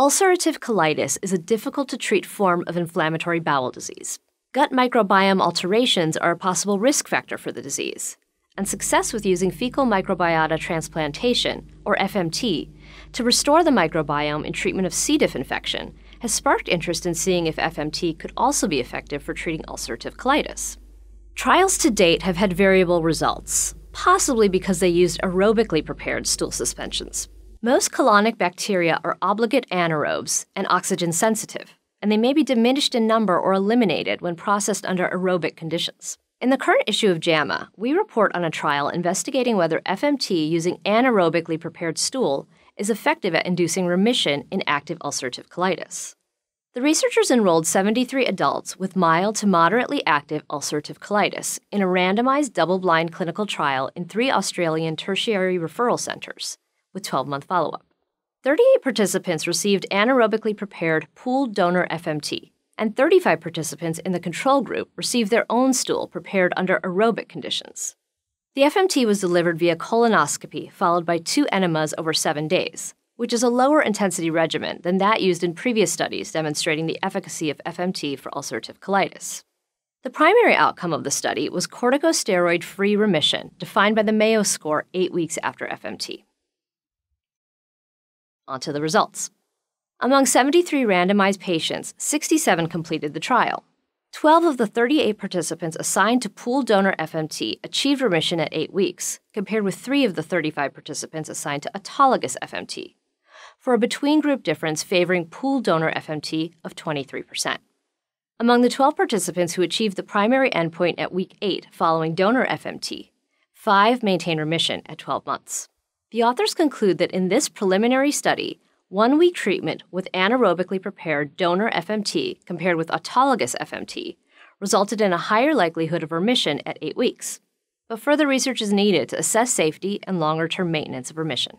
Ulcerative colitis is a difficult to treat form of inflammatory bowel disease. Gut microbiome alterations are a possible risk factor for the disease, and success with using fecal microbiota transplantation, or FMT, to restore the microbiome in treatment of C. diff infection has sparked interest in seeing if FMT could also be effective for treating ulcerative colitis. Trials to date have had variable results, possibly because they used aerobically prepared stool suspensions. Most colonic bacteria are obligate anaerobes and oxygen sensitive, and they may be diminished in number or eliminated when processed under aerobic conditions. In the current issue of JAMA, we report on a trial investigating whether FMT using anaerobically prepared stool is effective at inducing remission in active ulcerative colitis. The researchers enrolled 73 adults with mild to moderately active ulcerative colitis in a randomized double blind clinical trial in three Australian tertiary referral centers with 12 month follow up. 38 participants received anaerobically prepared pooled donor FMT, and 35 participants in the control group received their own stool prepared under aerobic conditions. The FMT was delivered via colonoscopy, followed by two enemas over seven days, which is a lower intensity regimen than that used in previous studies demonstrating the efficacy of FMT for ulcerative colitis. The primary outcome of the study was corticosteroid free remission, defined by the Mayo score eight weeks after FMT. On to the results. Among 73 randomized patients, 67 completed the trial. 12 of the 38 participants assigned to pool donor FMT achieved remission at 8 weeks, compared with 3 of the 35 participants assigned to autologous FMT, for a between group difference favoring pool donor FMT of 23%. Among the 12 participants who achieved the primary endpoint at week 8 following donor FMT, 5 maintained remission at 12 months. The authors conclude that in this preliminary study, one week treatment with anaerobically prepared donor FMT compared with autologous FMT resulted in a higher likelihood of remission at eight weeks. But further research is needed to assess safety and longer term maintenance of remission.